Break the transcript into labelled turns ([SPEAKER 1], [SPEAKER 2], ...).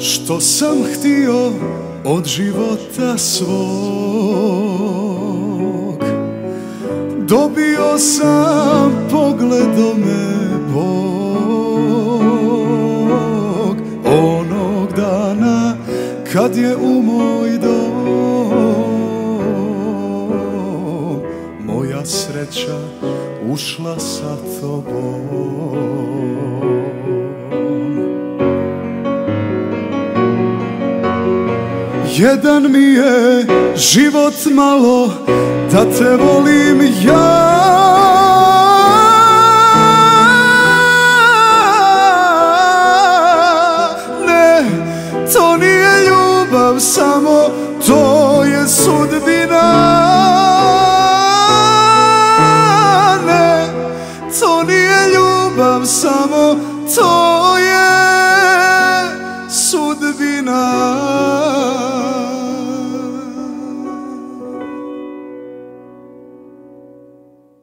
[SPEAKER 1] Što sam htio od života svog. Dobio sam pogledome Bog Onog dana kad je u moj dom Moja sreća ušla sa tobom Jedan mi je život malo da te volim ja. Ne, to nije ljubav samo, to je sudbina. Ne, to nije ljubav samo, to je